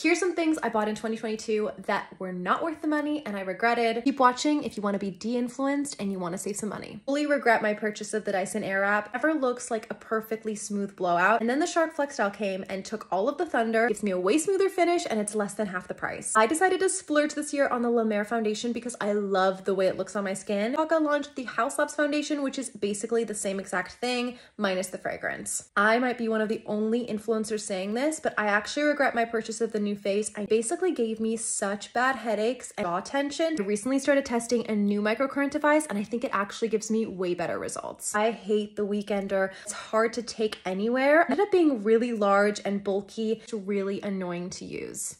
Here's some things I bought in 2022 that were not worth the money and I regretted. Keep watching if you want to be de-influenced and you want to save some money. Fully regret my purchase of the Dyson Airwrap. Ever looks like a perfectly smooth blowout. And then the Shark Flex FlexStyle came and took all of the thunder, gives me a way smoother finish and it's less than half the price. I decided to splurge this year on the La Mer foundation because I love the way it looks on my skin. Gaga launched the Haus Labs foundation, which is basically the same exact thing minus the fragrance. I might be one of the only influencers saying this, but I actually regret my purchase of the NuFACE. I basically gave me such bad headaches and jaw tension. I recently started testing a new microcurrent device and I think it actually gives me way better results. I hate the Weekender. It's hard to take anywhere. It ended up being really large and bulky. It's really annoying to use.